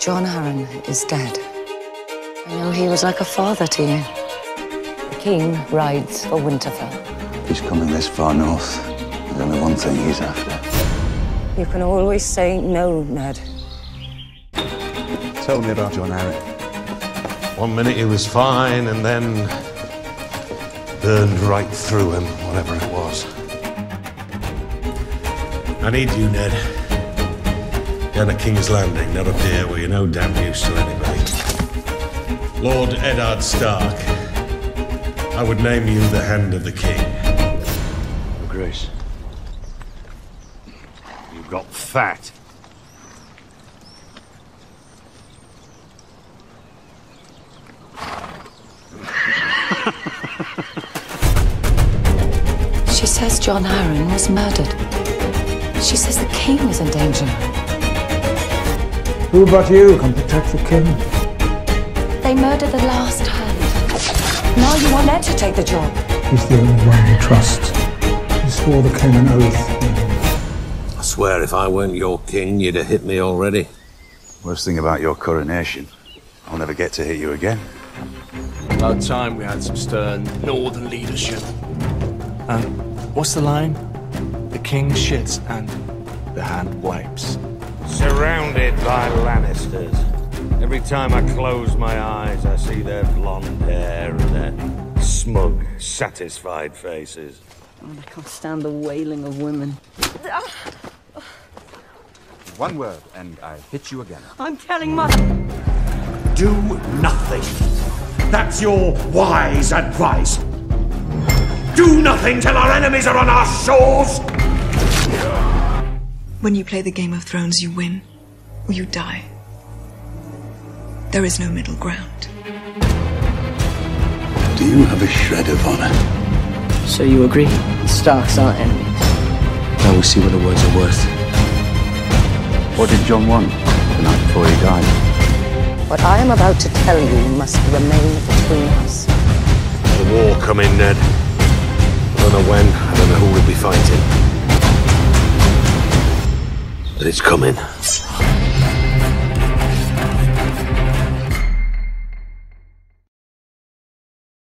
Jon Arryn is dead. I know he was like a father to you. The king rides for Winterfell. He's coming this far north. There's only one thing he's after. You can always say no, Ned. Tell me about Jon Arryn. One minute he was fine, and then burned right through him, whatever it was. I need you, Ned. Down at King's Landing, not up here where you're no damn use to anybody. Lord Eddard Stark. I would name you the Hand of the King. Your Grace. You got fat. She says Jon Arryn was murdered. She says the king is in danger. Who but you can protect the king? They murdered the last hand. Now you want Ned to take the job. He's the only one you trust. He swore the king an oath. I swear if I weren't your king, you'd have hit me already. Worst thing about your coronation, I'll never get to hit you again. About time we had some stern northern leadership. And what's the line? The king shits and the hand wipes. Surrounded by Lannisters. Every time I close my eyes, I see their blonde hair and their smug, satisfied faces. Oh, I can't stand the wailing of women. One word, and I hit you again. I'm telling Mother. Do nothing. That's your wise advice. Do nothing till our enemies are on our shores. When you play the Game of Thrones, you win or you die. There is no middle ground. Do you have a shred of honor? So you agree? The Starks are enemies. Now we'll see what the words are worth. What did Jon want the night before he died? What I am about to tell you must remain between us. The war coming, Ned. I don't know when, I don't know who we'll be fighting. It's coming.